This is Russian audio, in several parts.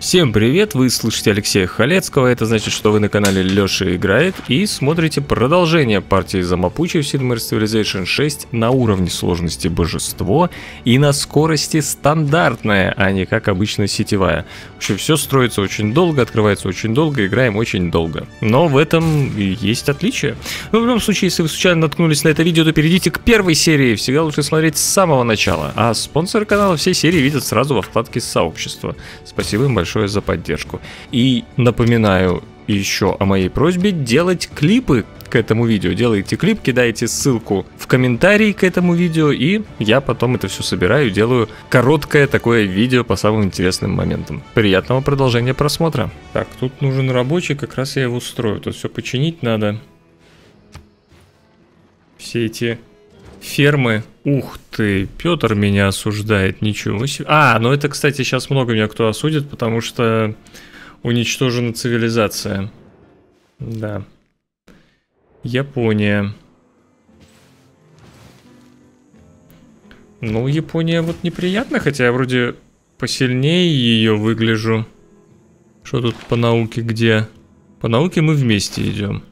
Всем привет, вы слышите Алексея Халецкого, это значит, что вы на канале Лёша Играет и смотрите продолжение партии за Мапучи в Sid Meier's Civilization 6 на уровне сложности Божество и на скорости стандартная, а не как обычно сетевая. В общем, все строится очень долго, открывается очень долго, играем очень долго. Но в этом и есть отличие. Но в любом случае, если вы случайно наткнулись на это видео, то перейдите к первой серии, всегда лучше смотреть с самого начала. А спонсоры канала все серии видят сразу во вкладке сообщества. Спасибо им большое за поддержку. И напоминаю еще о моей просьбе делать клипы к этому видео. Делайте клип, кидайте ссылку в комментарии к этому видео, и я потом это все собираю, делаю короткое такое видео по самым интересным моментам. Приятного продолжения просмотра. Так, тут нужен рабочий, как раз я его устрою. Тут все починить надо. Все эти фермы. Ух ты, Петр меня осуждает, ничего себе. А, ну это, кстати, сейчас много меня кто осудит, потому что уничтожена цивилизация. Да. Япония. Ну, Япония вот неприятно, хотя я вроде посильнее ее выгляжу. Что тут по науке где? По науке мы вместе идем.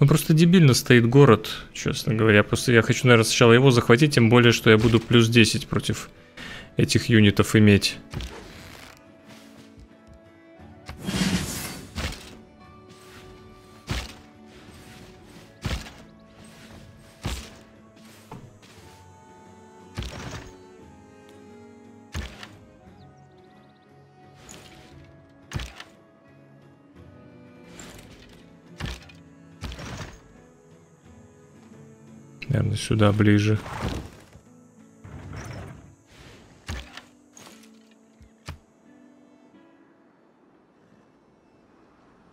Ну просто дебильно стоит город, честно говоря. Просто я хочу, наверное, сначала его захватить, тем более, что я буду плюс 10 против этих юнитов иметь. Наверное, сюда ближе.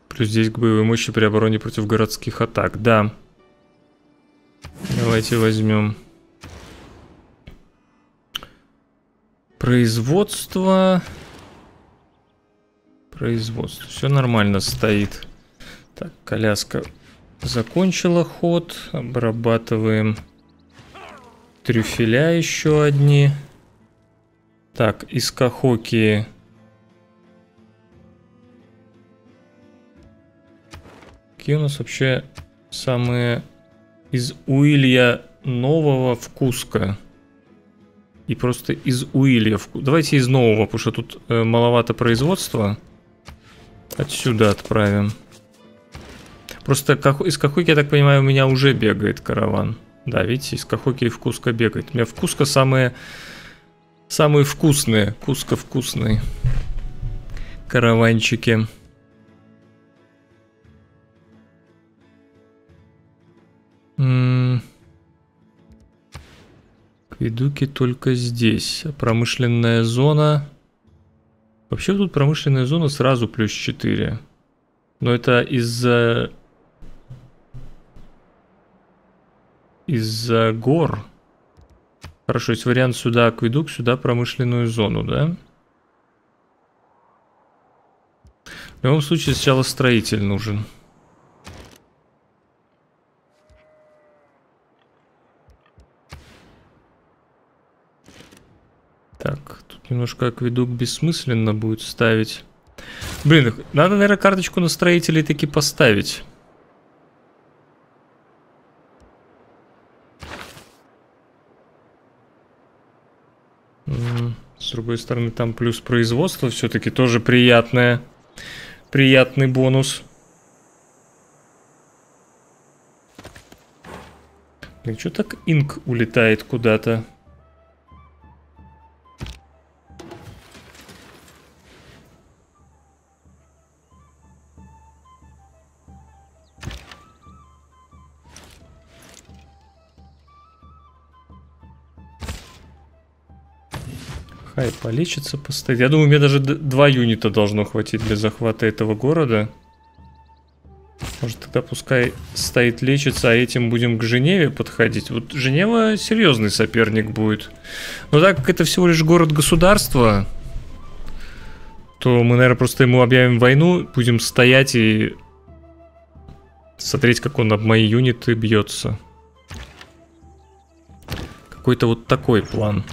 Плюс здесь к боевой мощи при обороне против городских атак. Да. Давайте возьмем. Производство. Производство. Все нормально стоит. Так, коляска Закончила ход. Обрабатываем трюфеля еще одни. Так, из Кахоки. Какие у нас вообще самые из Уилья нового вкуска? И просто из Уилья. Давайте из нового, потому что тут э, маловато производства. Отсюда отправим. Просто как, из Кахуки, я так понимаю, у меня уже бегает караван. Да, видите, из Кахуки и Вкуска бегает. У меня Вкуска самые, самые вкусные. Куска вкусные. Караванчики. Кведуки только здесь. Промышленная зона... Вообще тут промышленная зона сразу плюс 4. Но это из-за из-за гор. Хорошо, есть вариант сюда акведук, сюда промышленную зону, да? В любом случае сначала строитель нужен. Так, тут немножко акведук бессмысленно будет ставить. Блин, надо, наверное, карточку на строителей таки поставить. С другой стороны, там плюс производство все-таки тоже приятное. Приятный бонус. Блин, что так инк улетает куда-то? Хай полечится, постоит. Я думаю, мне даже два юнита должно хватить для захвата этого города. Может, тогда пускай стоит лечится, а этим будем к Женеве подходить. Вот Женева серьезный соперник будет. Но так как это всего лишь город-государство, то мы, наверное, просто ему объявим войну, будем стоять и Смотреть, как он об мои юниты бьется. Какой-то вот такой план.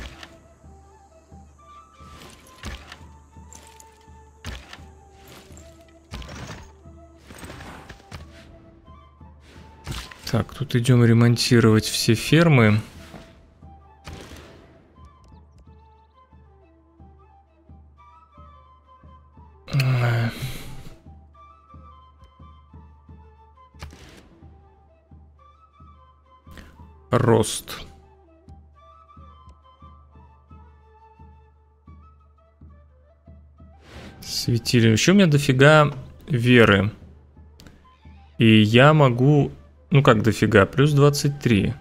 Так, тут идем ремонтировать все фермы. Рост. Светили. Еще у меня дофига веры. И я могу ну как дофига, плюс 23.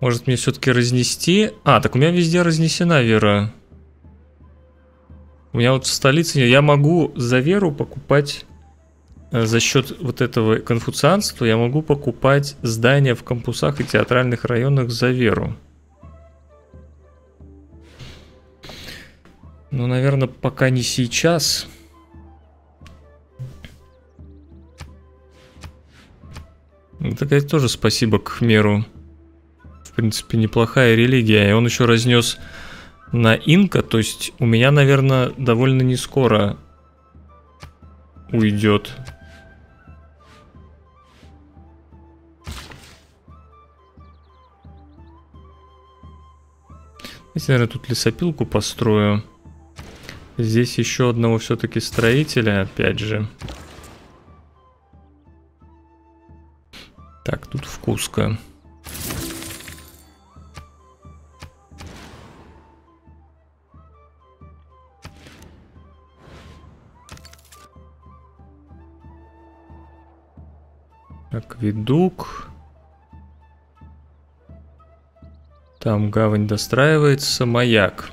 Может мне все-таки разнести? А, так у меня везде разнесена вера. У меня вот в столице я могу за веру покупать э, за счет вот этого конфуцианства я могу покупать здания в кампусах и театральных районах за веру. Ну, наверное, пока не сейчас. Это, конечно, тоже спасибо к Хмеру. В принципе, неплохая религия. И он еще разнес на инка, то есть у меня, наверное, довольно не скоро уйдет. Если, наверное, тут лесопилку построю. Здесь еще одного все-таки строителя, опять же. Так, тут вкуска. Акведук. Там гавань достраивается. Маяк.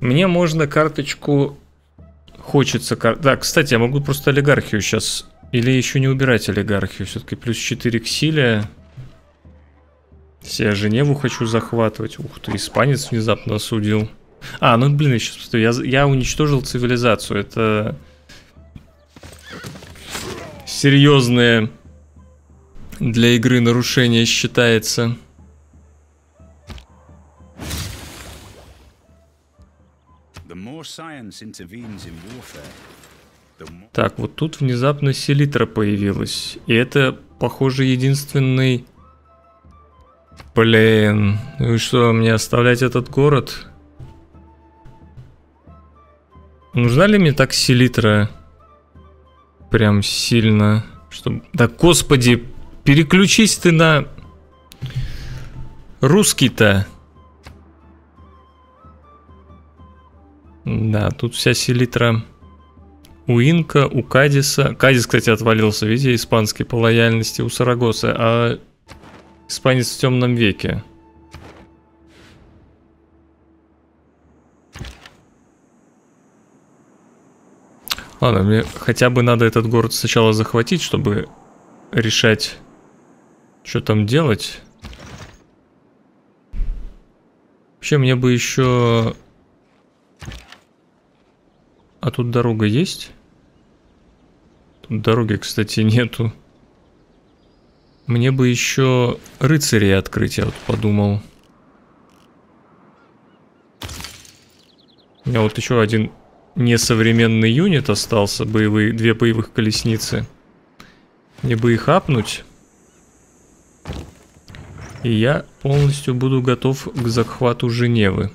Мне можно карточку... Хочется... Кар... Да, кстати, я могу просто олигархию сейчас или еще не убирать олигархию? Все-таки плюс 4 к силе. Я Женеву хочу захватывать. Ух ты, испанец внезапно осудил. А, ну блин, я я, я уничтожил цивилизацию. Это серьезное для игры нарушение считается. The more science intervenes in warfare, так, вот тут внезапно селитра появилась. И это, похоже, единственный... Блин, ну что, мне оставлять этот город? Нужна ли мне так селитра? Прям сильно. Чтобы... Да господи, переключись ты на... Русский-то. Да, тут вся селитра у Инка, у Кадиса. Кадис, кстати, отвалился, видите, испанский по лояльности у Сарагосы, а испанец в темном веке. Ладно, мне хотя бы надо этот город сначала захватить, чтобы решать, что там делать. Вообще, мне бы еще... А тут дорога есть? Дороги, кстати, нету. Мне бы еще рыцарей открыть, я вот подумал. У меня вот еще один несовременный юнит остался, боевые, две боевых колесницы. Мне бы их апнуть. И я полностью буду готов к захвату Женевы.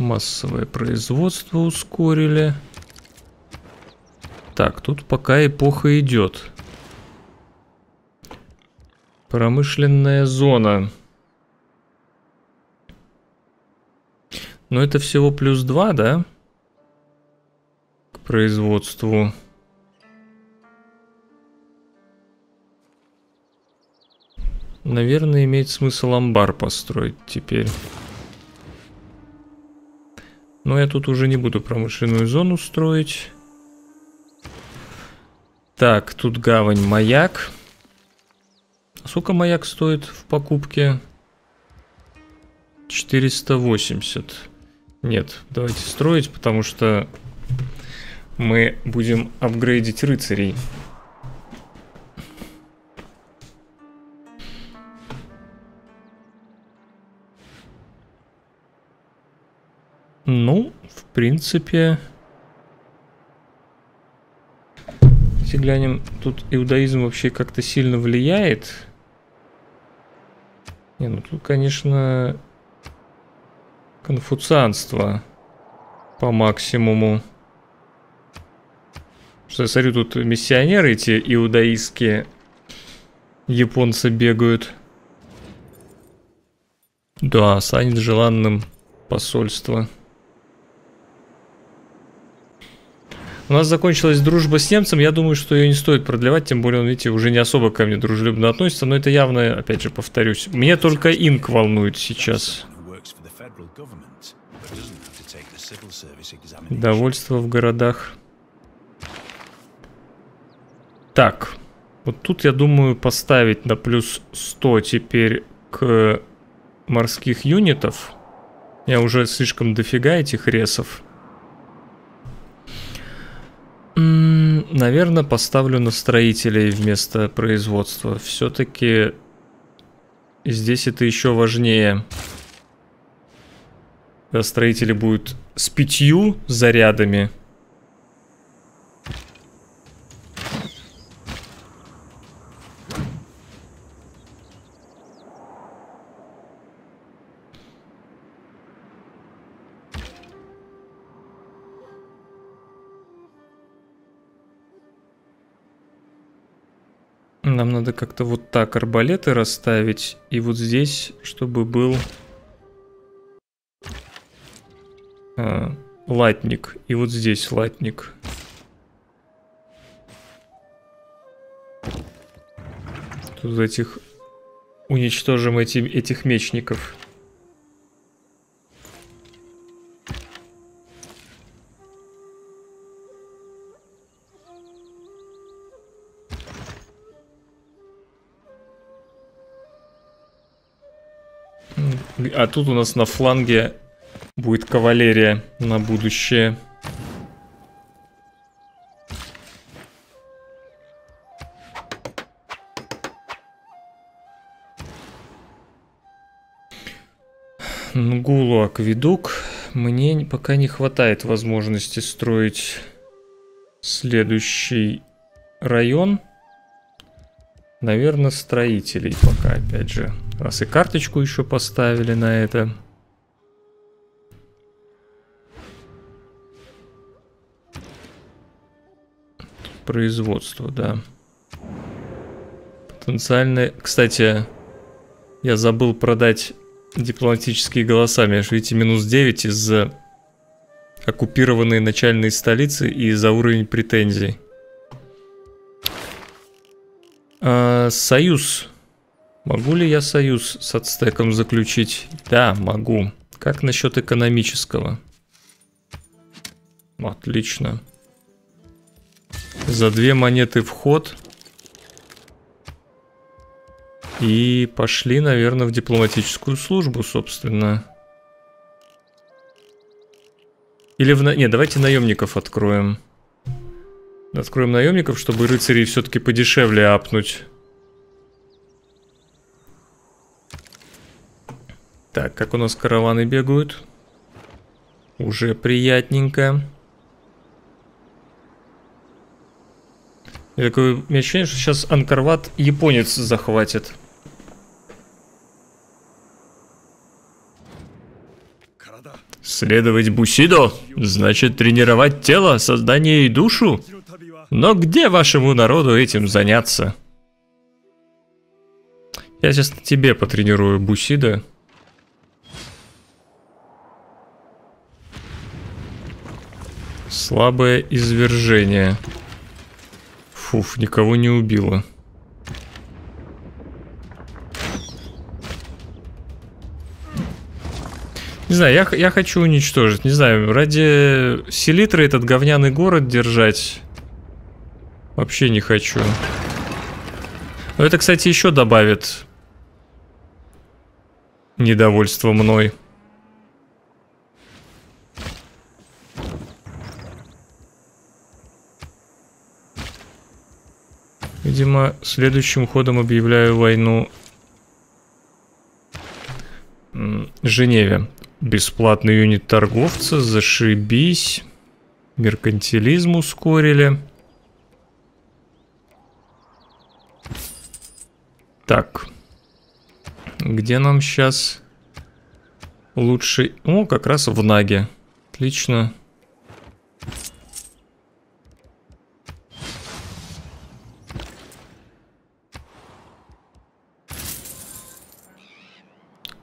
Массовое производство ускорили. Так, тут пока эпоха идет. Промышленная зона. Но это всего плюс 2, да? К производству. Наверное, имеет смысл амбар построить теперь. Но я тут уже не буду промышленную зону строить. Так, тут гавань, маяк. Сколько маяк стоит в покупке? 480. Нет, давайте строить, потому что мы будем апгрейдить рыцарей. Ну, в принципе... Если глянем, тут иудаизм вообще как-то сильно влияет. Не, ну тут, конечно, конфуцианство по максимуму. Что я смотрю, тут миссионеры эти иудаистские японцы бегают. Да, станет желанным посольство. У нас закончилась дружба с немцем, я думаю, что ее не стоит продлевать, тем более он, видите, уже не особо ко мне дружелюбно относится, но это явно, опять же, повторюсь, меня только инк волнует сейчас. Довольство в городах. Так, вот тут я думаю поставить на плюс 100 теперь к морских юнитов. Я уже слишком дофига этих ресов. Наверное, поставлю на строителей вместо производства. Все-таки здесь это еще важнее. Когда строители будут с пятью зарядами. Нам надо как-то вот так арбалеты расставить. И вот здесь, чтобы был а, латник. И вот здесь латник. Тут этих... Уничтожим эти, этих мечников. А тут у нас на фланге будет кавалерия на будущее. Нгулу акведук. Мне пока не хватает возможности строить следующий район. Наверное, строителей пока, опять же. Раз и карточку еще поставили на это. Производство, да. Потенциальное... Кстати, я забыл продать дипломатические голоса. Между видите, минус 9 из-за оккупированной начальной столицы и за уровень претензий. А, союз. Могу ли я союз с ацтеком заключить? Да, могу. Как насчет экономического? Отлично. За две монеты вход. И пошли, наверное, в дипломатическую службу, собственно. Или в... Не, давайте наемников откроем. Откроем наемников, чтобы рыцарей все-таки подешевле апнуть. Так, как у нас караваны бегают? Уже приятненько. Я такое у меня ощущение, что сейчас Анкарват японец захватит. Следовать Бусидо значит тренировать тело, создание и душу. Но где вашему народу этим заняться? Я сейчас тебе потренирую Бусида. Слабое извержение. Фуф, никого не убило. Не знаю, я, я хочу уничтожить. Не знаю, ради селитры этот говняный город держать Вообще не хочу. Но это, кстати, еще добавит недовольство мной. Видимо, следующим ходом объявляю войну Женеве. Бесплатный юнит торговца, зашибись. Меркантилизм ускорили. Так. Где нам сейчас лучше... О, как раз в Наге. Отлично.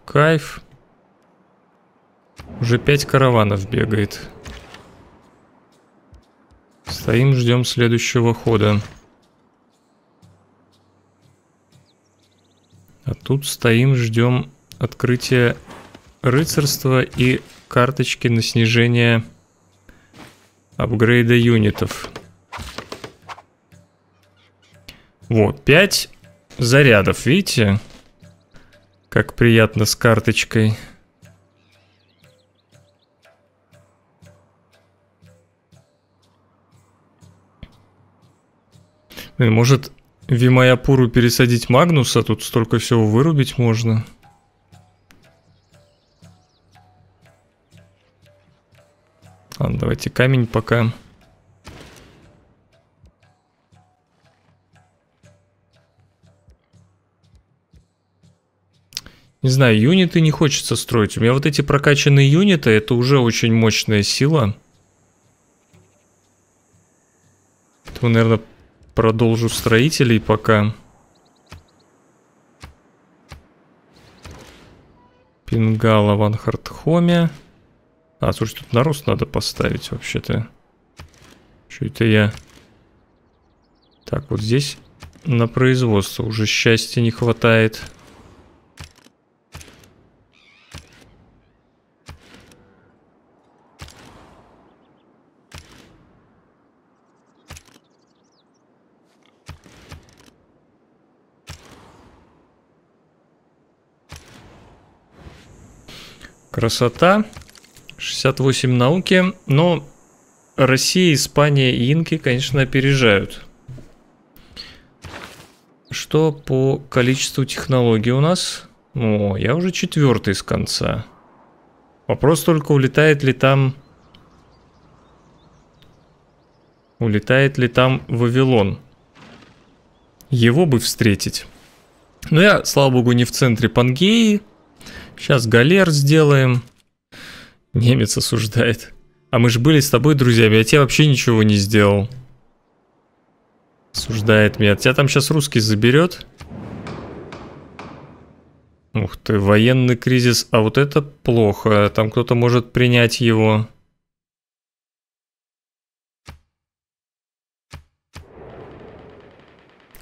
Кайф. Уже пять караванов бегает. Стоим, ждем следующего хода. А тут стоим, ждем открытия рыцарства и карточки на снижение апгрейда юнитов. Вот, 5 зарядов, видите? Как приятно с карточкой. Блин, может Вимаяпуру пересадить Магнуса? Тут столько всего вырубить можно. Ладно, давайте камень пока. Не знаю, юниты не хочется строить. У меня вот эти прокачанные юниты, это уже очень мощная сила. Поэтому, наверное, продолжу строителей пока. Пингала Ван Хартхоме. А, слушай, тут нарост надо поставить вообще-то. Что это я? Так, вот здесь на производство уже счастья не хватает. Красота. 68 науки. Но Россия, Испания и Инки, конечно, опережают. Что по количеству технологий у нас? О, я уже четвертый с конца. Вопрос только, улетает ли там... Улетает ли там Вавилон? Его бы встретить. Но я, слава богу, не в центре Пангеи. Сейчас галер сделаем. Немец осуждает. А мы же были с тобой друзьями, я тебе вообще ничего не сделал. Осуждает меня. Тебя там сейчас русский заберет? Ух ты, военный кризис. А вот это плохо. Там кто-то может принять его.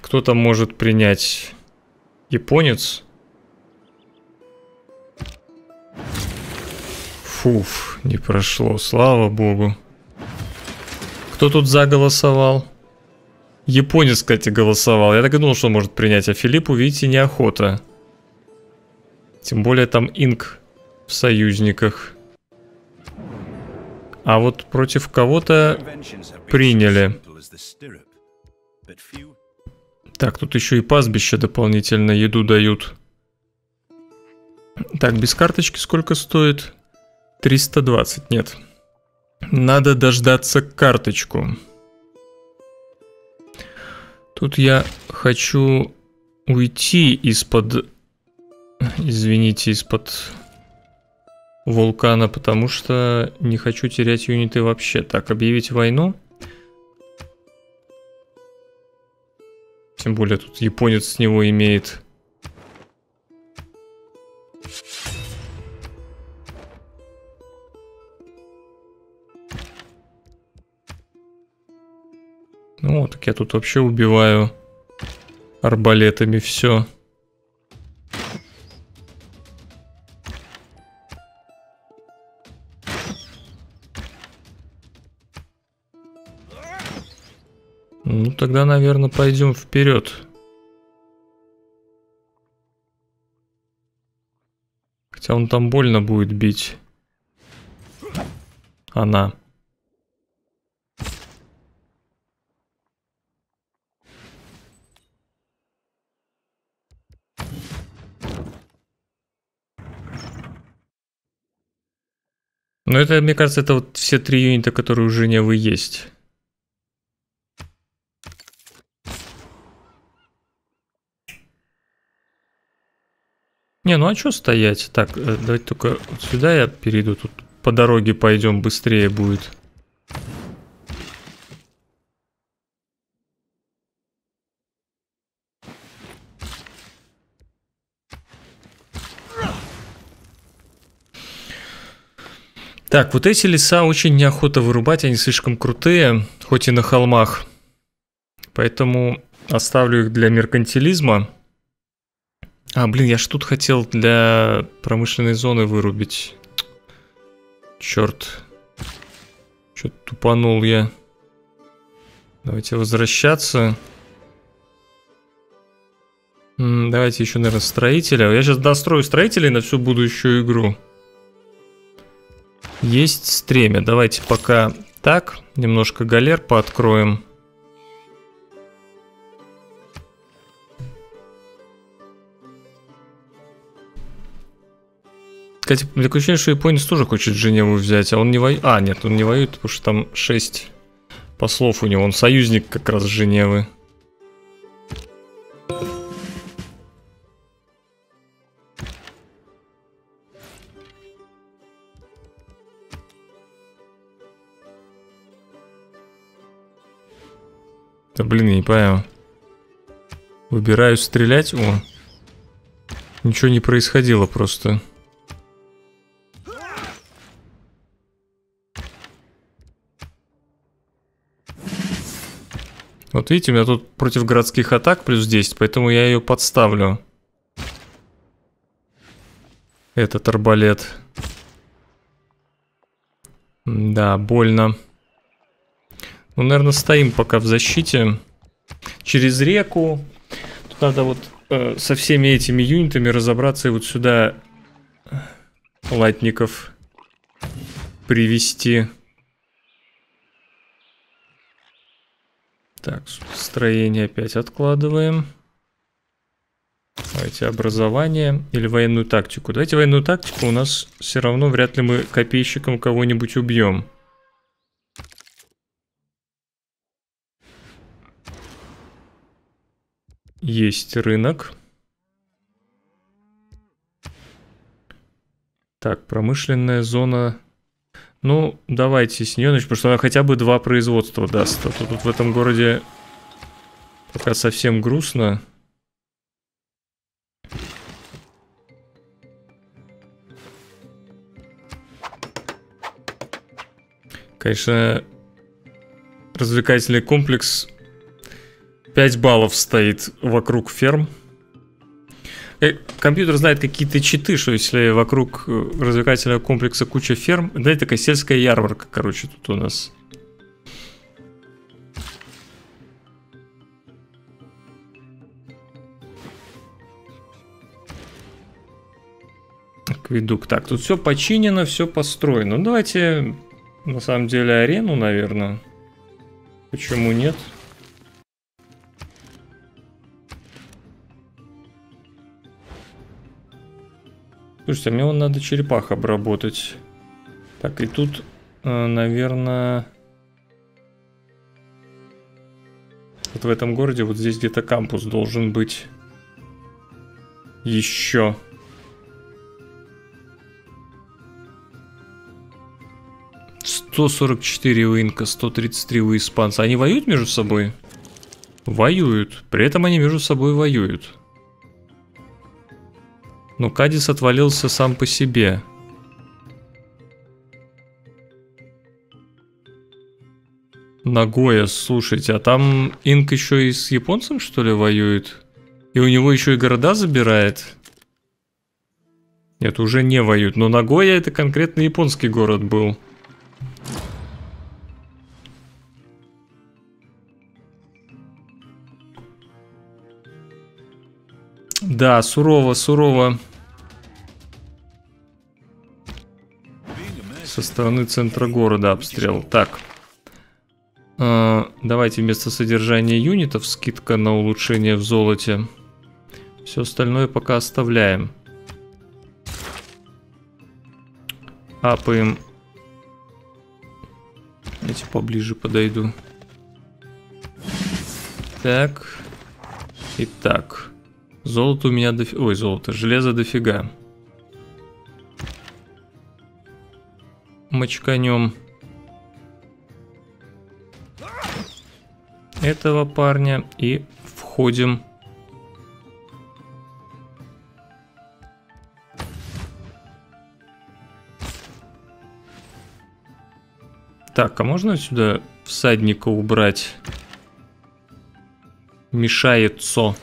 Кто-то может принять японец. Фуф, не прошло, слава богу. Кто тут заголосовал? Японец, кстати, голосовал. Я так и думал, что он может принять, а Филиппу, видите, неохота. Тем более там инк в союзниках. А вот против кого-то приняли. Так, тут еще и пастбище дополнительно еду дают. Так, без карточки сколько стоит? 320, нет. Надо дождаться карточку. Тут я хочу уйти из-под... Извините, из-под вулкана, потому что не хочу терять юниты вообще. Так, объявить войну. Тем более тут японец с него имеет Ну, так я тут вообще убиваю арбалетами все. Ну, тогда, наверное, пойдем вперед. Хотя он там больно будет бить. Она. Ну это, мне кажется, это вот все три юнита, которые у Женевы есть. Не, ну а что стоять? Так, э, давайте только сюда я перейду, тут по дороге пойдем, быстрее будет. Так, вот эти леса очень неохота вырубать, они слишком крутые, хоть и на холмах. Поэтому оставлю их для меркантилизма. А, блин, я ж тут хотел для промышленной зоны вырубить. Черт. Что-то тупанул я. Давайте возвращаться. М -м, давайте еще, наверное, строителя. Я сейчас дострою строителей на всю будущую игру. Есть стремя. Давайте пока так. Немножко галер пооткроем. Кстати, такое ощущение, что японец тоже хочет Женеву взять, а он не воюет. А, нет, он не воюет, потому что там 6 послов у него. Он союзник как раз Женевы. Да блин, я не понял. Выбираю стрелять. О. Ничего не происходило просто. Вот видите, у меня тут против городских атак плюс 10, поэтому я ее подставлю. Этот арбалет. Да, больно. Ну, наверное, стоим пока в защите. Через реку. Тут надо вот э, со всеми этими юнитами разобраться и вот сюда латников привести. Так, строение опять откладываем. Давайте образование или военную тактику. Давайте военную тактику, у нас все равно вряд ли мы копейщиком кого-нибудь убьем. Есть рынок. Так, промышленная зона. Ну, давайте с нее, значит, потому что она хотя бы два производства даст. А то тут в этом городе пока совсем грустно. Конечно, развлекательный комплекс 5 баллов стоит вокруг ферм. Э, компьютер знает какие-то читы, что если вокруг э, развлекательного комплекса куча ферм, да, это такая сельская ярмарка, короче, тут у нас. Акведук. Так, тут все починено, все построено. Ну, давайте, на самом деле, арену, наверное. Почему нет? Нет. Слушайте, а мне вон надо черепах обработать. Так, и тут, э, наверное... Вот в этом городе, вот здесь где-то кампус должен быть. Еще. Сто сорок четыре у инка, сто тридцать три у испанца. Они воюют между собой? Воюют. При этом они между собой воюют. Но Кадис отвалился сам по себе. Нагоя, слушайте, а там Инк еще и с японцем, что ли, воюет? И у него еще и города забирает? Нет, уже не воюют. Но Нагоя это конкретно японский город был. Да, сурово, сурово. Со стороны центра города обстрел. Так. Э, давайте вместо содержания юнитов скидка на улучшение в золоте. Все остальное пока оставляем. Апаем. Давайте поближе подойду. Так. Итак. Золото у меня дофига. Ой, золото. Железо дофига. Мочканем. Этого парня и входим Так, а можно сюда всадника убрать? Мешается.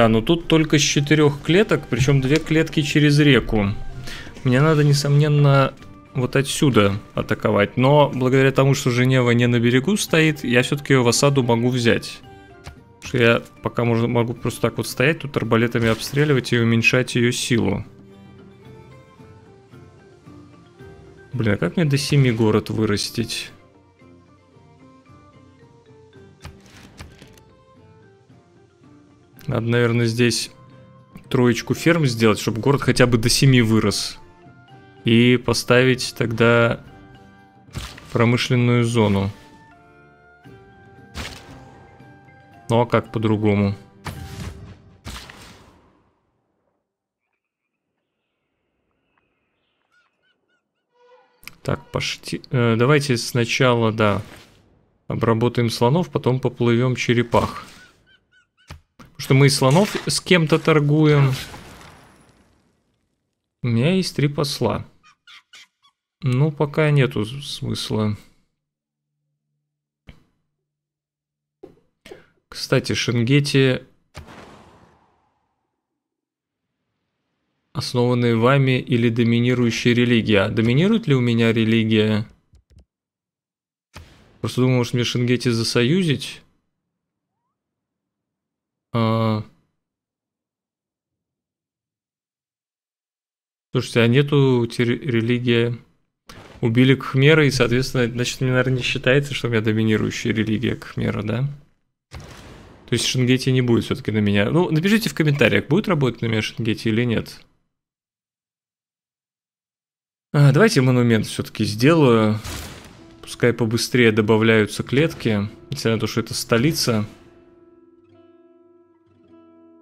Да, но тут только с четырех клеток, причем две клетки через реку. Мне надо, несомненно, вот отсюда атаковать. Но благодаря тому, что Женева не на берегу стоит, я все-таки ее в осаду могу взять. что я пока можно, могу просто так вот стоять, тут арбалетами обстреливать и уменьшать ее силу. Блин, а как мне до 7 город вырастить? Надо, наверное, здесь троечку ферм сделать, чтобы город хотя бы до 7 вырос. И поставить тогда промышленную зону. Ну а как по-другому? Так, пошли. Э, давайте сначала, да, обработаем слонов, потом поплывем черепах. Потому что мы и слонов с кем-то торгуем. У меня есть три посла. Ну, пока нету смысла. Кстати, Шенгети, основанные вами или доминирующая религия. А доминирует ли у меня религия? Просто думал, может мне Шенгети засоюзить? А... Слушайте, а нету религия? Убили Кхмера, и, соответственно, значит, мне, наверное, не считается, что у меня доминирующая религия Кхмера, да? То есть Шенгети не будет все-таки на меня. Ну, напишите в комментариях, будет работать на меня Шенгети или нет. А, давайте монумент все-таки сделаю. Пускай побыстрее добавляются клетки. Несмотря на то, что это столица.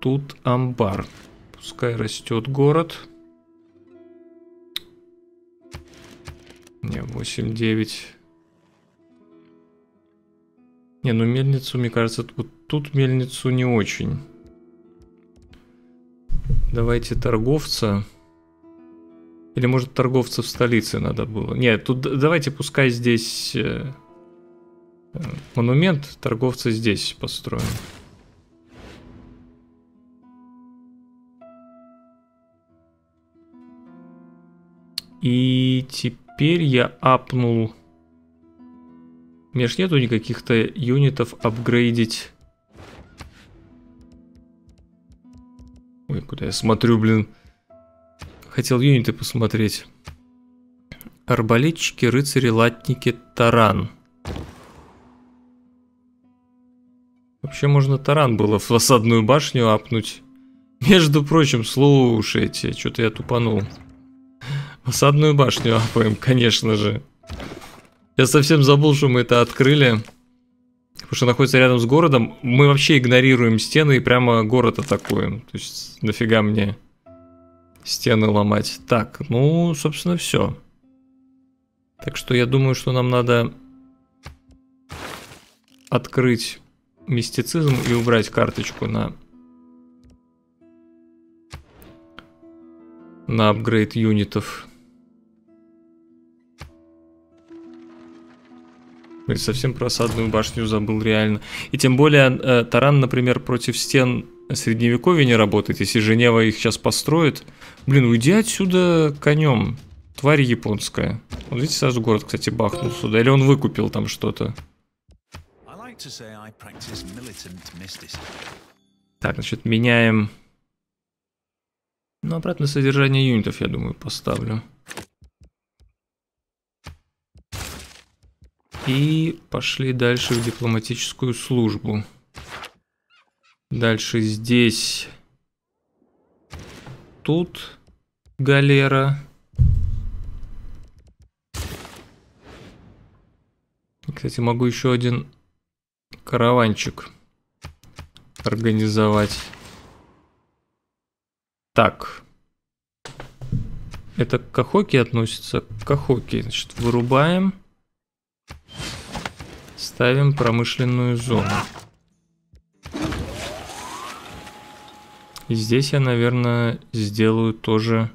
Тут амбар. Пускай растет город. Не, 8-9. Не, ну мельницу, мне кажется, вот тут мельницу не очень. Давайте торговца. Или может торговца в столице надо было. Нет, тут давайте пускай здесь э, э, монумент, торговца здесь построим. И теперь я апнул... У меня ж нету никаких-то юнитов апгрейдить. Ой, куда я смотрю, блин. Хотел юниты посмотреть. Арбалетчики, рыцари, латники, таран. Вообще можно таран было в осадную башню апнуть. Между прочим, слушайте, что-то я тупанул. Осадную башню апаем, конечно же. Я совсем забыл, что мы это открыли. Потому что находится рядом с городом. Мы вообще игнорируем стены и прямо город атакуем. То есть нафига мне стены ломать. Так, ну, собственно, все. Так что я думаю, что нам надо открыть мистицизм и убрать карточку на на апгрейд юнитов. Совсем про осадную башню забыл реально. И тем более э, таран, например, против стен средневековья не работает. Если Женева их сейчас построит, блин, уйди отсюда конем, тварь японская. Вот видите, сразу город, кстати, бахнул сюда. Или он выкупил там что-то. Так, значит, меняем... Ну, обратно содержание юнитов, я думаю, поставлю. И пошли дальше в дипломатическую службу. Дальше здесь... Тут галера. Кстати, могу еще один караванчик организовать. Так. Это к Кахоке относится? К Кахоке. Значит, вырубаем. Ставим промышленную зону. И здесь я, наверное, сделаю тоже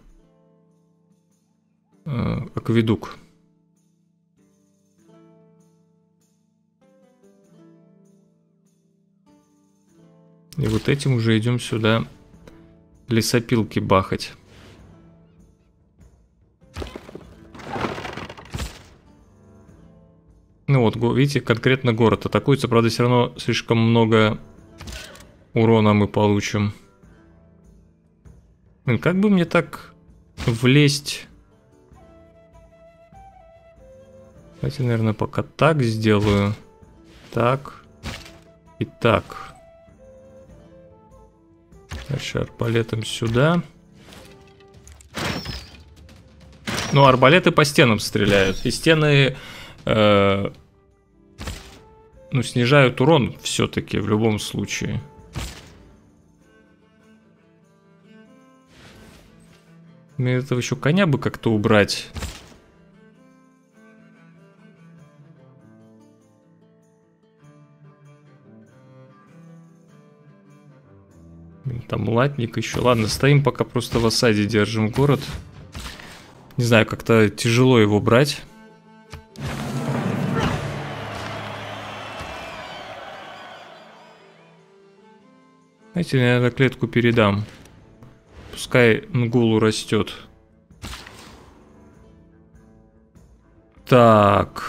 э, акведук. И вот этим уже идем сюда лесопилки бахать. Ну вот, видите, конкретно город атакуется, правда, все равно слишком много урона мы получим. Блин, как бы мне так влезть? Давайте, наверное, пока так сделаю. Так. И так. Дальше арбалетом сюда. Ну, арбалеты по стенам стреляют. И стены... Э, ну, снижают урон все-таки в любом случае. Мне этого еще коня бы как-то убрать. Там латник еще. Ладно, стоим пока просто в осаде держим город. Не знаю, как-то тяжело его брать. Знаете, я на клетку передам. Пускай Нгулу растет. Так.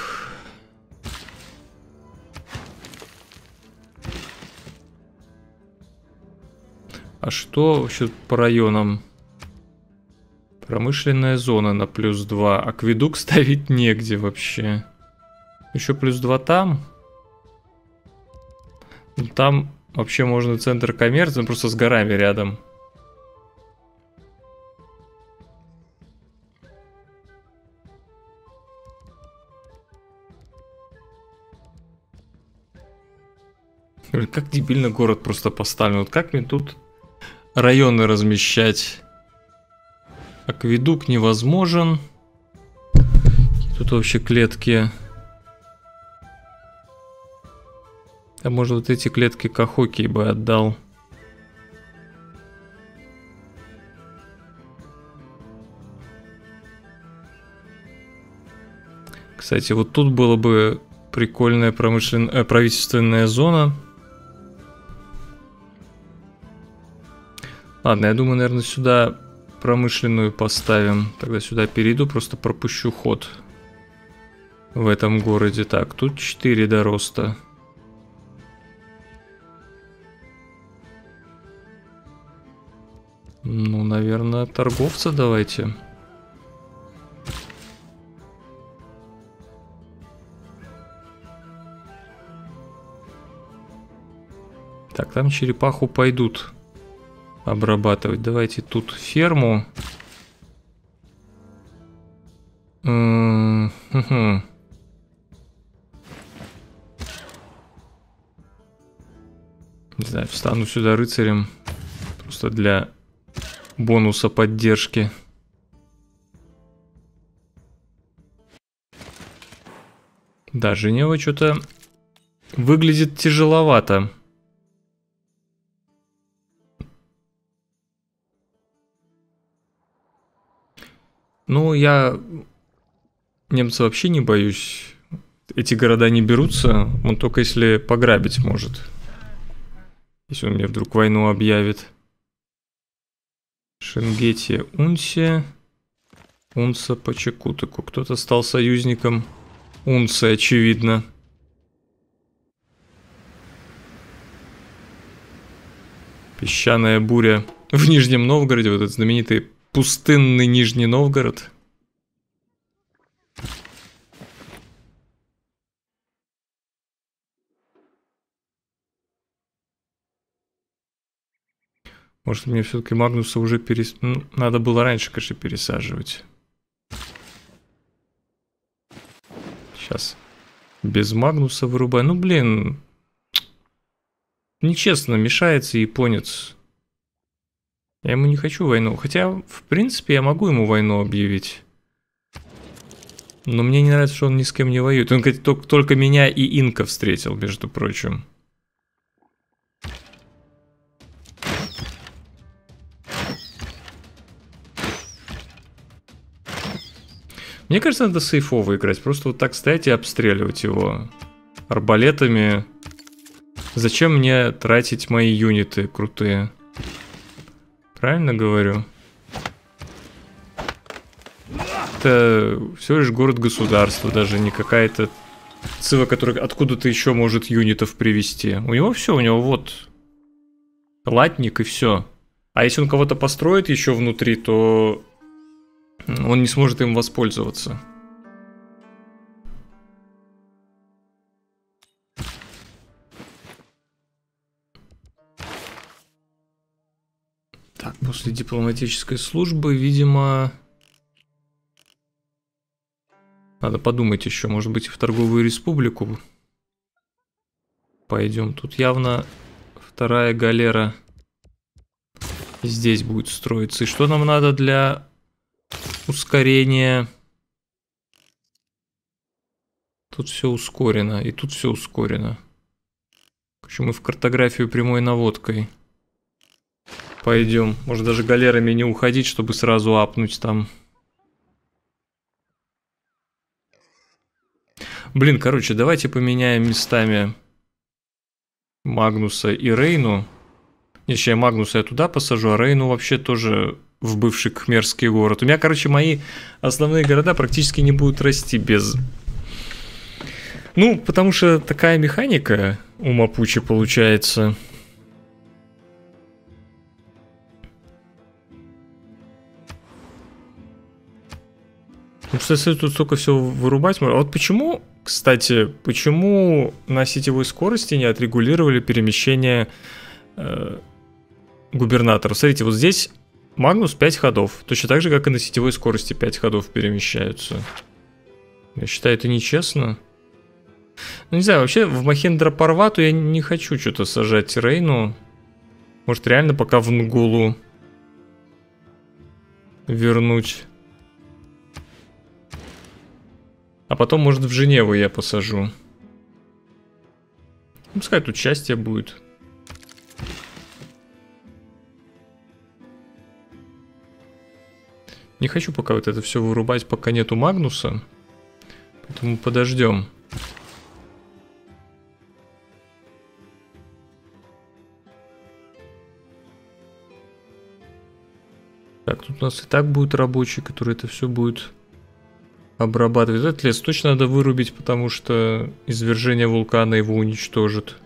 А что вообще по районам? Промышленная зона на плюс 2. Акведук ставить негде вообще. Еще плюс 2 там. Там вообще можно центр коммерции, просто с горами рядом. Как дебильно город просто поставлен. Вот как мне тут районы размещать. Акведук невозможен. Тут вообще клетки. А может вот эти клетки Кахоки бы отдал. Кстати, вот тут было бы прикольная промышленная э, правительственная зона. Ладно, я думаю, наверное, сюда промышленную поставим. Тогда сюда перейду, просто пропущу ход в этом городе. Так, тут 4 до роста. Наверное, торговца давайте. Так, там черепаху пойдут обрабатывать. Давайте тут ферму. Не знаю, встану сюда рыцарем. Просто для бонуса поддержки. Да, Женева что-то выглядит тяжеловато. Ну, я немца вообще не боюсь. Эти города не берутся, он только если пограбить может. Если он мне вдруг войну объявит. Шенгетия, Унсия. Унца по Чекутыку. Кто-то стал союзником Унцы, очевидно. Песчаная буря в Нижнем Новгороде, вот этот знаменитый пустынный Нижний Новгород. Может, мне все-таки Магнуса уже перес... Ну, надо было раньше, конечно, пересаживать. Сейчас. Без Магнуса вырубаю. Ну, блин. Нечестно, мешается японец. Я ему не хочу войну. Хотя, в принципе, я могу ему войну объявить. Но мне не нравится, что он ни с кем не воюет. Он, говорит, только меня и Инка встретил, между прочим. Мне кажется, надо сейфово играть. Просто вот так стоять и обстреливать его арбалетами. Зачем мне тратить мои юниты крутые? Правильно говорю? Это всего лишь город-государство, даже не какая-то цива, которая откуда-то еще может юнитов привести. У него все, у него вот латник и все. А если он кого-то построит еще внутри, то он не сможет им воспользоваться. Так, после дипломатической службы, видимо... Надо подумать еще, может быть, в торговую республику пойдем. Тут явно вторая галера здесь будет строиться. И что нам надо для ускорение. Тут все ускорено, и тут все ускорено. Почему в картографию прямой наводкой пойдем. Может даже галерами не уходить, чтобы сразу апнуть там. Блин, короче, давайте поменяем местами Магнуса и Рейну. Еще я Магнуса я туда посажу, а Рейну вообще тоже в бывший Кхмерский город. У меня, короче, мои основные города практически не будут расти без... Ну, потому что такая механика у Мапучи получается. Ну, что тут столько всего вырубать можно. А вот почему, кстати, почему на сетевой скорости не отрегулировали перемещение э, губернатора? Смотрите, вот здесь Магнус 5 ходов. Точно так же, как и на сетевой скорости 5 ходов перемещаются. Я считаю, это нечестно. Ну, не знаю, вообще в Махендра Парвату я не хочу что-то сажать Рейну. Может, реально пока в Нгулу вернуть. А потом, может, в Женеву я посажу. Пускай тут счастье будет. Не хочу пока вот это все вырубать, пока нету Магнуса. Поэтому подождем. Так, тут у нас и так будет рабочий, который это все будет обрабатывать. Этот лес точно надо вырубить, потому что извержение вулкана его уничтожит.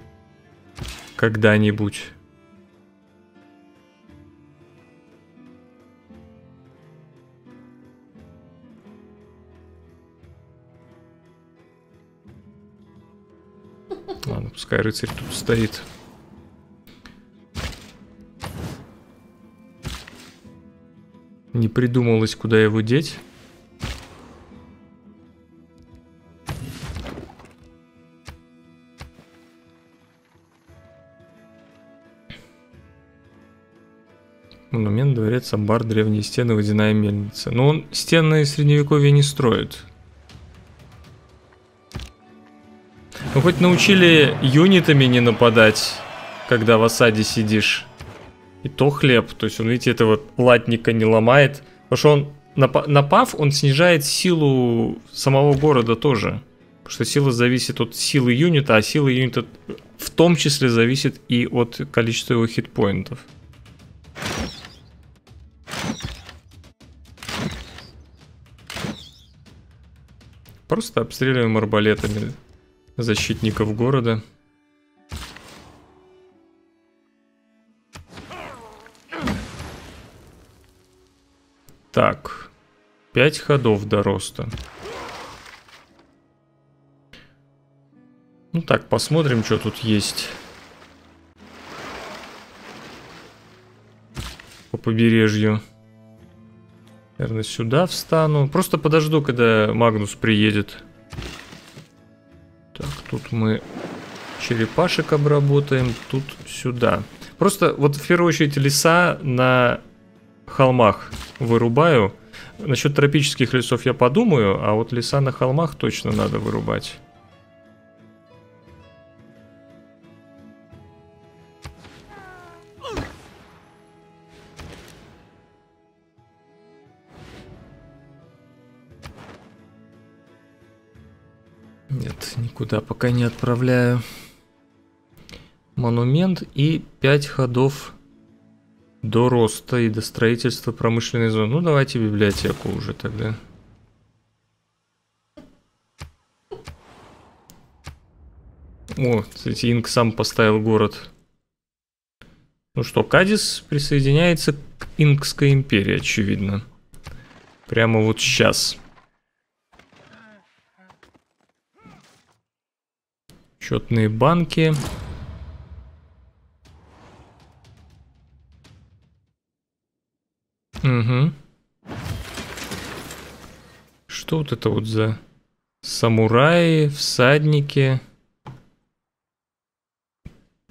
Когда-нибудь. Ладно, пускай рыцарь тут стоит. Не придумалось, куда его деть. Монумент, дворец, амбар, древние стены, водяная мельница. Но он стены средневековья не строит. Ну хоть научили юнитами не нападать, когда в осаде сидишь. И то хлеб. То есть он, видите, этого латника не ломает. Потому что он, напав, он снижает силу самого города тоже. Потому что сила зависит от силы юнита, а сила юнита в том числе зависит и от количества его хитпоинтов. Просто обстреливаем арбалетами защитников города. Так, 5 ходов до роста. Ну так, посмотрим, что тут есть. По побережью. Наверное, сюда встану. Просто подожду, когда Магнус приедет. Тут мы черепашек обработаем. Тут сюда. Просто вот в первую очередь леса на холмах вырубаю. Насчет тропических лесов я подумаю, а вот леса на холмах точно надо вырубать. Нет, никуда пока не отправляю. Монумент и 5 ходов до роста и до строительства промышленной зоны. Ну, давайте библиотеку уже тогда. О, кстати, Инк сам поставил город. Ну что, Кадис присоединяется к Инкской империи, очевидно. Прямо вот сейчас. Счетные банки. Угу. Что вот это вот за самураи, всадники?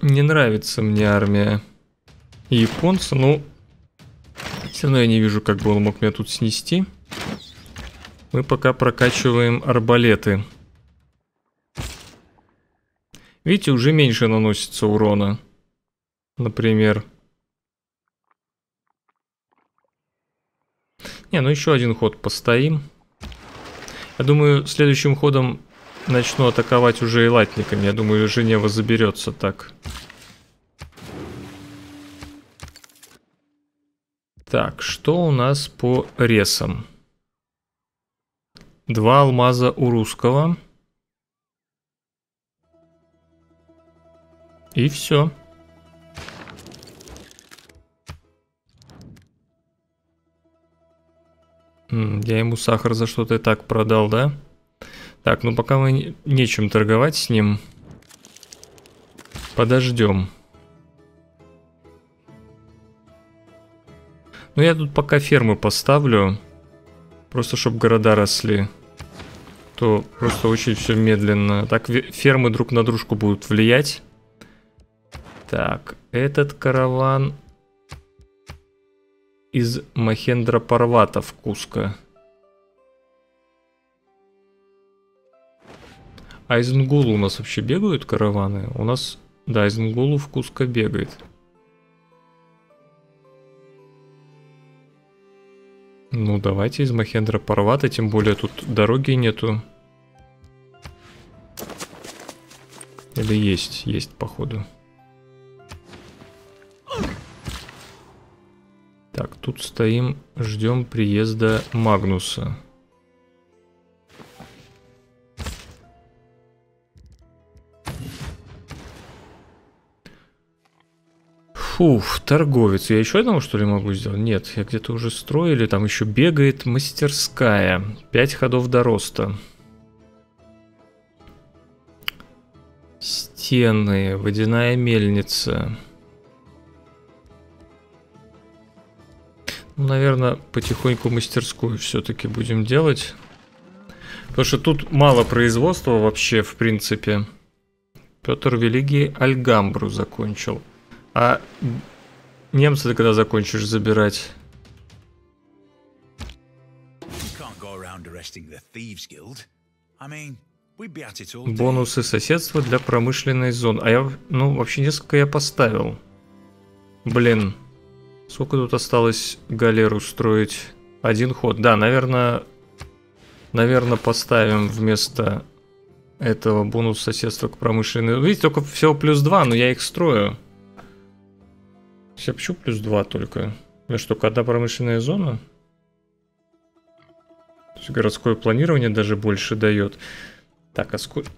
Не нравится мне армия японца, ну... Все равно я не вижу, как бы он мог меня тут снести. Мы пока прокачиваем арбалеты. Видите, уже меньше наносится урона. Например. Не, ну еще один ход постоим. Я думаю, следующим ходом начну атаковать уже и латниками. Я думаю, Женева заберется так. Так, что у нас по ресам? Два алмаза у русского. И все. Я ему сахар за что-то и так продал, да? Так, ну пока мы нечем торговать с ним. Подождем. Ну я тут пока фермы поставлю. Просто чтобы города росли. То просто очень все медленно. Так фермы друг на дружку будут влиять. Так, этот караван из Махендра Парвата в Куско. А из Нгулу у нас вообще бегают караваны? У нас, да, из Нгулу в Куско бегает. Ну, давайте из Махендра Парвата, тем более тут дороги нету. Или есть, есть, походу. Тут стоим, ждем приезда Магнуса. Фух, торговец. Я еще одного, что ли, могу сделать? Нет, я где-то уже строили. Там еще бегает мастерская. Пять ходов до роста. Стены, водяная мельница. Наверное, потихоньку мастерскую все-таки будем делать. Потому что тут мало производства вообще, в принципе. Петр Великий Альгамбру закончил. А немцы ты когда закончишь забирать? Бонусы соседства для промышленной зоны. А я, ну, вообще несколько я поставил. Блин. Сколько тут осталось галеру строить? Один ход. Да, наверное, наверное, поставим вместо этого бонус соседства к промышленной. Видите, только всего плюс 2, но я их строю. Я почему плюс 2 только? Я что, одна промышленная зона? Городское планирование даже больше дает. Так, а сколько,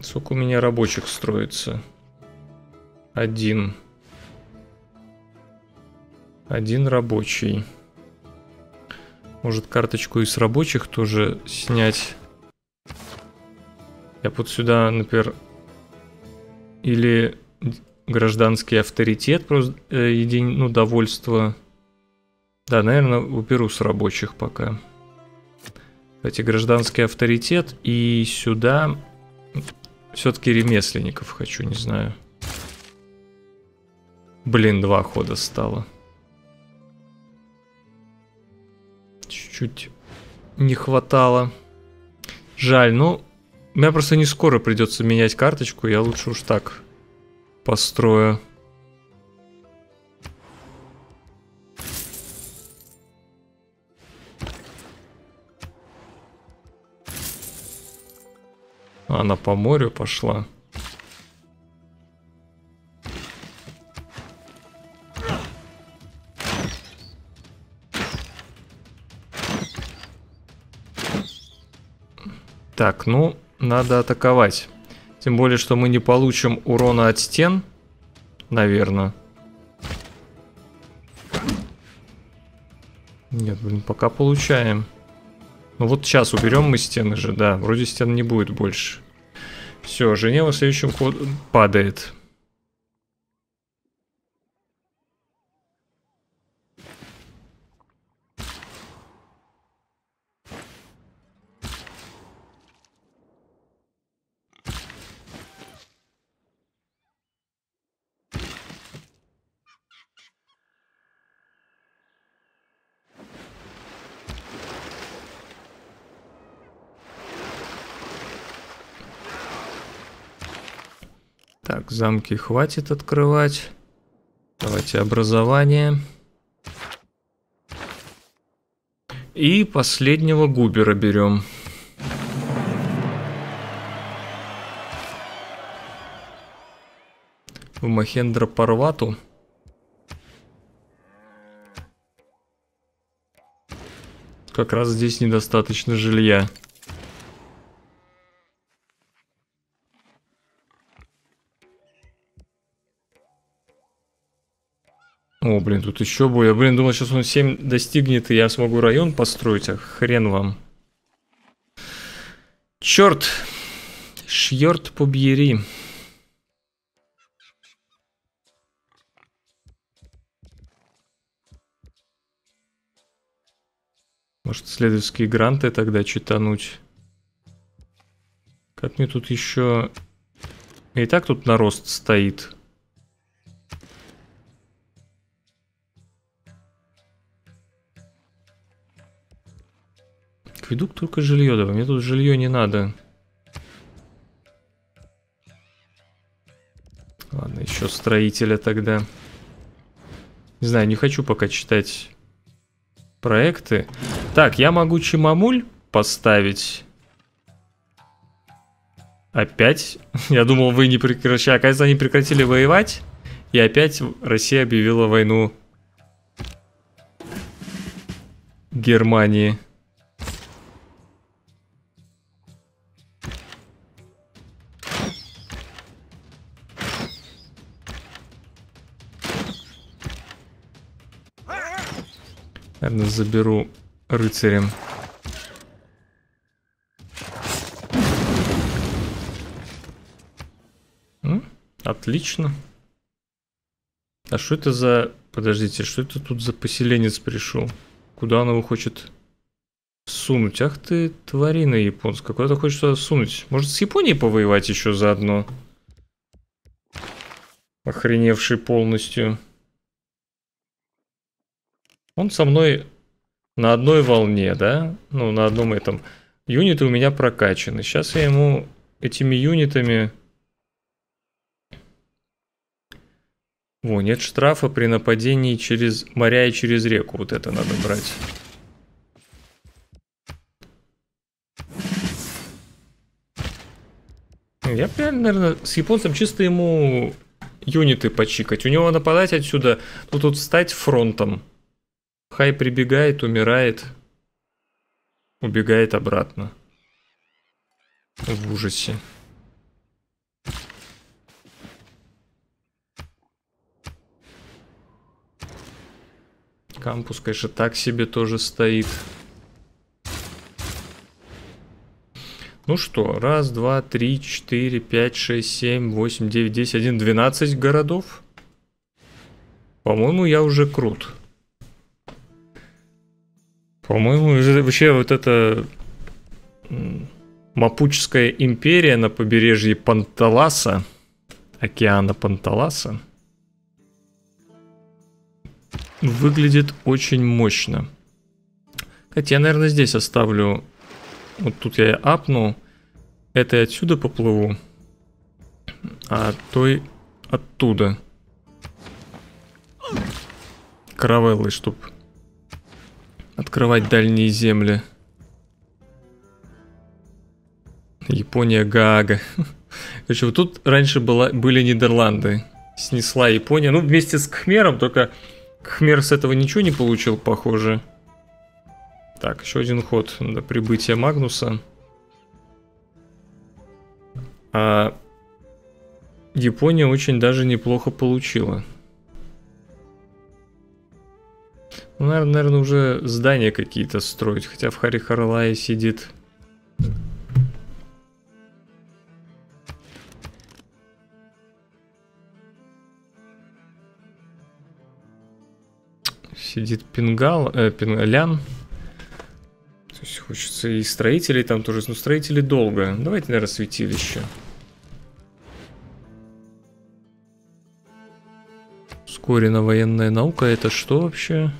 сколько у меня рабочих строится? Один рабочий. Может карточку из рабочих тоже снять. Я вот сюда, например, или гражданский авторитет, просто э, един, ну, довольство. Да, наверное, уберу с рабочих пока. Эти гражданский авторитет и сюда все-таки ремесленников хочу, не знаю. Блин, два хода стало. Чуть-чуть не хватало. Жаль, ну, мне просто не скоро придется менять карточку, я лучше уж так построю. Она по морю пошла. Так, ну, надо атаковать. Тем более, что мы не получим урона от стен, наверное. Нет, блин, пока получаем. Ну вот сейчас уберем мы стены же, да. Вроде стен не будет больше. Все, Женева следующим ходом падает. Так, замки хватит открывать. Давайте образование. И последнего губера берем. В Махендра Парвату. Как раз здесь недостаточно жилья. О, блин, тут еще бой. Я, блин, думал, сейчас он 7 достигнет, и я смогу район построить, а хрен вам. Черт! Шьорт побери. Может, следовательские гранты тогда читануть? Как мне тут еще... И так тут нарост стоит. Акведук только жилье давай. Мне тут жилье не надо. Ладно, еще строителя тогда. Не знаю, не хочу пока читать проекты. Так, я могу Чимамуль поставить. Опять? Я думал, вы не прекращали. Оказывается, они прекратили воевать. И опять Россия объявила войну Германии. Наверное, заберу рыцарем. Отлично. А что это за... Подождите, что это тут за поселенец пришел? Куда он его хочет сунуть? Ах ты, тварина японская. Куда ты хочешь сюда сунуть? Может, с Японией повоевать еще заодно? Охреневший полностью. Он со мной на одной волне, да? Ну, на одном этом. Юниты у меня прокачаны. Сейчас я ему этими юнитами... Во, нет штрафа при нападении через моря и через реку. Вот это надо брать. Я прям, наверное, с японцем чисто ему юниты почикать. У него нападать отсюда, ну тут стать фронтом. Хай прибегает, умирает. убегает обратно. В ужасе. Кампус, конечно, так себе тоже стоит. Ну что, раз, два, три, четыре, пять, шесть, семь, восемь, девять, десять, один, двенадцать городов. По-моему, я уже крут. По-моему, вообще вот эта Мапучская империя на побережье Панталаса, океана Панталаса, выглядит очень мощно. Хотя я, наверное, здесь оставлю... Вот тут я апну. Это отсюда поплыву. А той оттуда. Каравеллы, чтоб открывать дальние земли. Япония Гаага. Короче, вот тут раньше была, были Нидерланды. Снесла Япония. Ну, вместе с Кхмером, только Кхмер с этого ничего не получил, похоже. Так, еще один ход до прибытия Магнуса. А Япония очень даже неплохо получила. Ну, наверное, уже здания какие-то строить. Хотя в Харихарлае сидит... Сидит Пингал, э, Пингалян. То есть хочется и строителей там тоже. Но строители долго. Давайте, наверное, святилище. Ускорена военная наука. Это что вообще?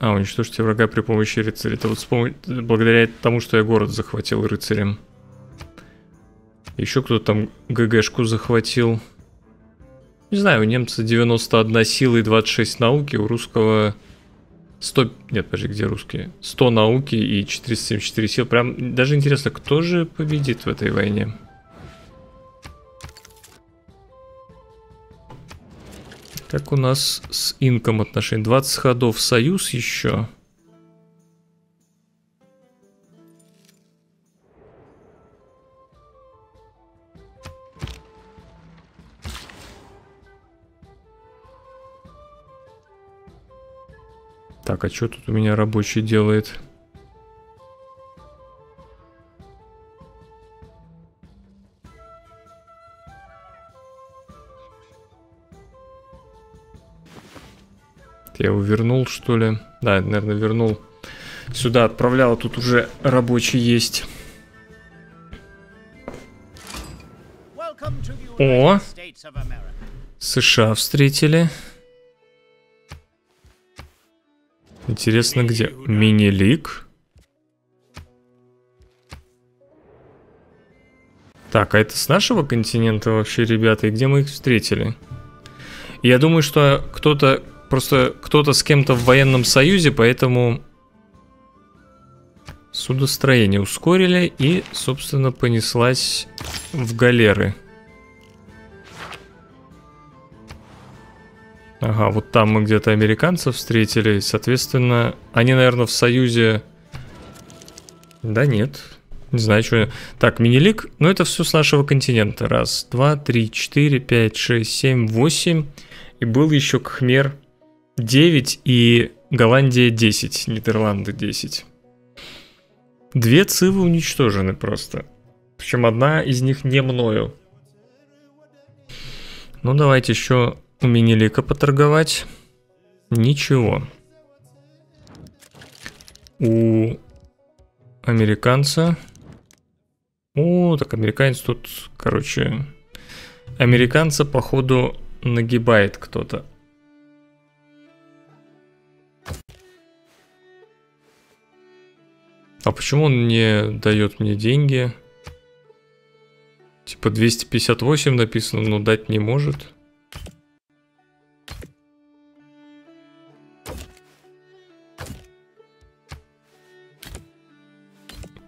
А, уничтожьте врага при помощи рыцаря. Это вот с благодаря тому, что я город захватил рыцарем. Еще кто-то там ГГшку захватил. Не знаю, у немца 91 сила и 26 науки, у русского 100... Нет, подожди, где русские? 100 науки и 474 сил. Прям даже интересно, кто же победит в этой войне? Как у нас с инком отношения? 20 ходов союз еще. Так, а что тут у меня рабочий делает? Я его вернул, что ли? Да, наверное, вернул. Сюда отправлял, а тут уже рабочий есть. О! США встретили. Интересно, где? Мини-лиг? Так, а это с нашего континента вообще, ребята? И где мы их встретили? Я думаю, что кто-то Просто кто-то с кем-то в военном союзе, поэтому судостроение ускорили и, собственно, понеслась в галеры. Ага, вот там мы где-то американцев встретили. Соответственно, они, наверное, в союзе... Да нет. Не знаю, что... Так, мини-лиг. Ну, это все с нашего континента. Раз, два, три, четыре, пять, шесть, семь, восемь. И был еще Кхмер 9 и Голландия 10, Нидерланды 10. Две цивы уничтожены просто. Причем одна из них не мною. Ну, давайте еще у Минилика поторговать. Ничего. У американца... О, так американец тут, короче... Американца, походу, нагибает кто-то. А почему он не дает мне деньги? Типа 258 написано, но дать не может.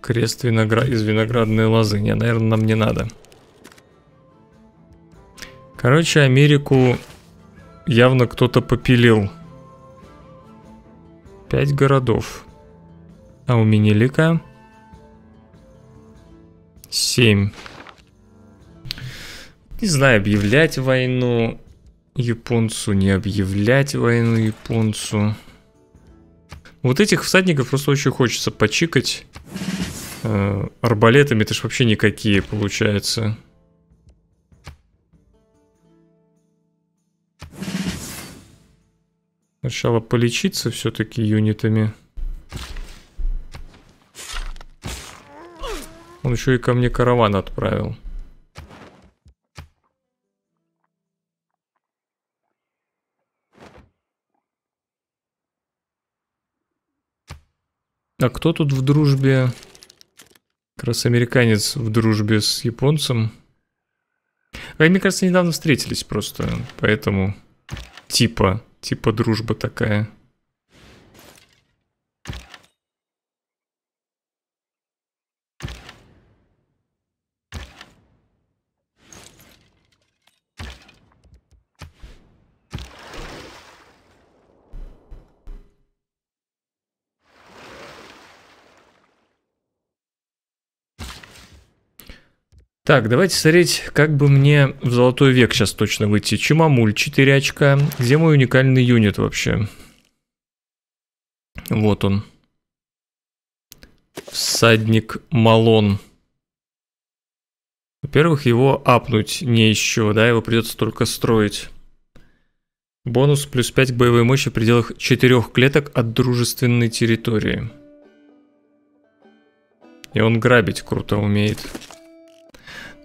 Крест виноград из виноградной лозы. Не, наверное, нам не надо. Короче, Америку явно кто-то попилил. Пять городов. А у Минелика семь. Не знаю, объявлять войну японцу, не объявлять войну японцу. Вот этих всадников просто очень хочется почикать. Э, арбалетами это ж вообще никакие получается. Сначала полечиться все-таки юнитами. Он еще и ко мне караван отправил. А кто тут в дружбе? Как раз американец в дружбе с японцем. Они, мне кажется, недавно встретились просто, поэтому типа Типа дружба такая. Так, давайте смотреть, как бы мне в золотой век сейчас точно выйти. Чимамуль, 4 очка. Где мой уникальный юнит вообще? Вот он. Всадник Малон. Во-первых, его апнуть не еще, да, его придется только строить. Бонус плюс 5 к боевой мощи в пределах 4 клеток от дружественной территории. И он грабить круто умеет.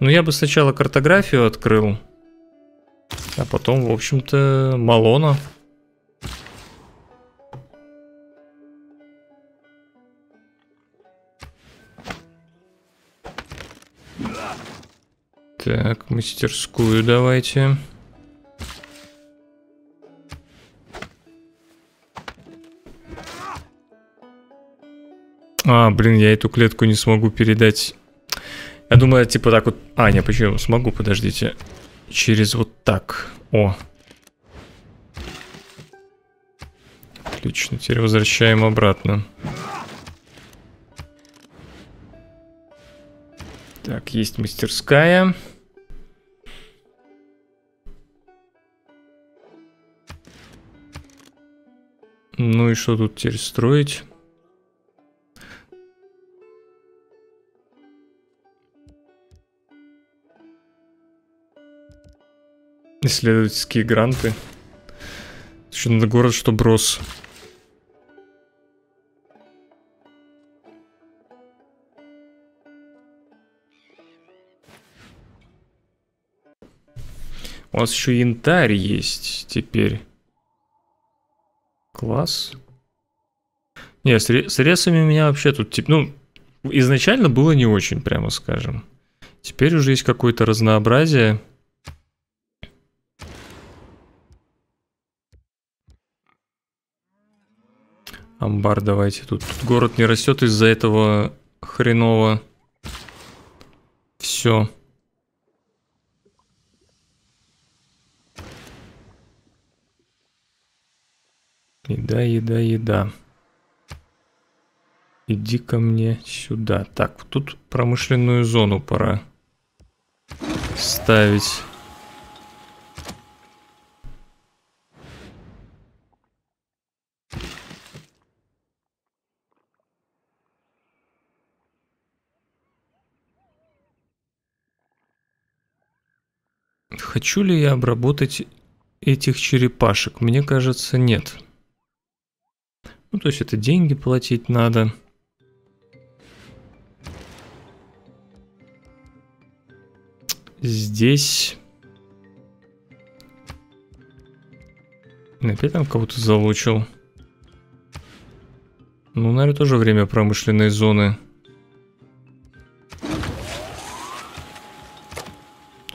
Ну, я бы сначала картографию открыл, а потом, в общем-то, Малона. Так, мастерскую давайте. А, блин, я эту клетку не смогу передать я думаю, типа так вот... А, не, почему? Смогу, подождите. Через вот так. О. Отлично, теперь возвращаем обратно. Так, есть мастерская. Ну и что тут теперь строить? Исследовательские гранты. Еще надо город, что брос. У нас еще янтарь есть теперь. Класс. Не, с, с ресами у меня вообще тут, типа, ну, изначально было не очень, прямо скажем. Теперь уже есть какое-то разнообразие. Амбар давайте. Тут, тут город не растет из-за этого хреново. Все. Еда, еда, еда. Иди ко мне сюда. Так, тут промышленную зону пора ставить. Хочу ли я обработать этих черепашек? Мне кажется, нет. Ну, то есть это деньги платить надо. Здесь... Опять там кого-то залучил. Ну, наверное, тоже время промышленной зоны.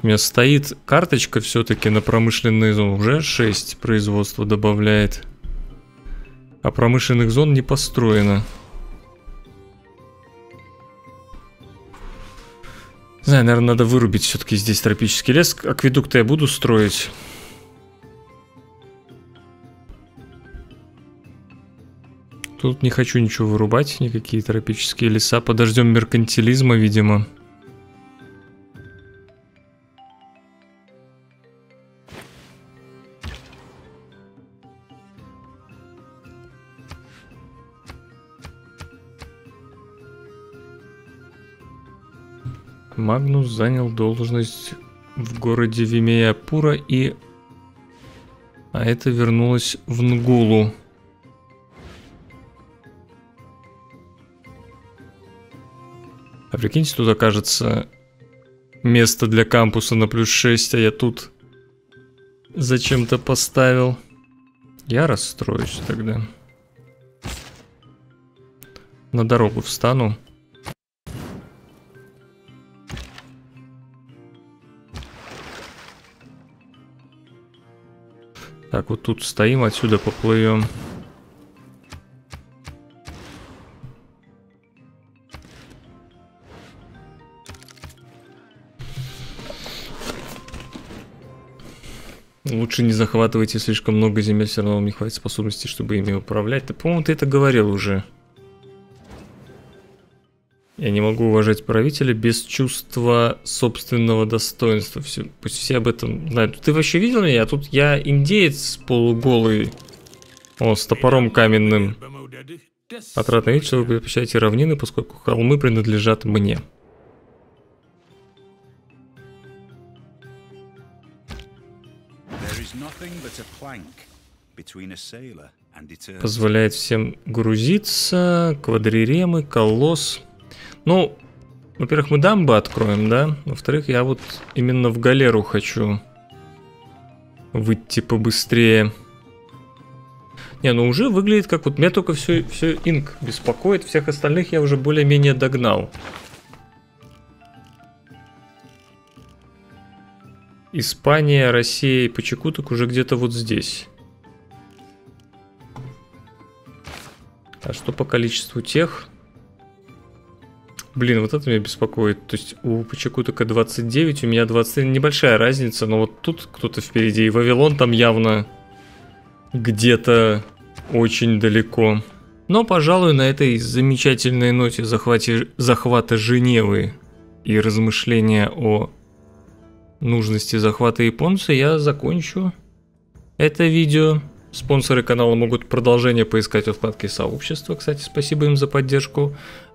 у меня стоит карточка все-таки на промышленные зоны. Уже 6 производства добавляет. А промышленных зон не построено. Знаю, наверное, надо вырубить все-таки здесь тропический лес. Акведук-то я буду строить. Тут не хочу ничего вырубать, никакие тропические леса. Подождем меркантилизма. Видимо. Магнус занял должность в городе Вимеяпура и... А это вернулось в Нгулу. А прикиньте, тут окажется место для кампуса на плюс 6, а я тут зачем-то поставил. Я расстроюсь тогда. На дорогу встану. Так, вот тут стоим, отсюда поплывем. Лучше не захватывайте слишком много земель, все равно вам не хватит способности, чтобы ими управлять. Ты, по-моему, ты это говорил уже. Я не могу уважать правителя без чувства собственного достоинства. Все, пусть все об этом знают. Ты вообще видел меня? Тут я индеец полуголый. О, с топором каменным. Отрадно видеть, что вы предпочитаете равнины, поскольку холмы принадлежат мне. Позволяет всем грузиться, квадриремы, колосс. Ну, во-первых, мы дамбы откроем, да? Во-вторых, я вот именно в галеру хочу выйти побыстрее. Не, ну уже выглядит как вот... Меня только все, все инк беспокоит. Всех остальных я уже более-менее догнал. Испания, Россия и Почекуток уже где-то вот здесь. А что по количеству тех? Блин, вот это меня беспокоит. То есть у Почекутака 29, у меня 21. Небольшая разница, но вот тут кто-то впереди. И Вавилон там явно где-то очень далеко. Но, пожалуй, на этой замечательной ноте захвате, захвата Женевы и размышления о нужности захвата японца я закончу это видео. Спонсоры канала могут продолжение поискать в вкладке сообщества, кстати, спасибо им за поддержку.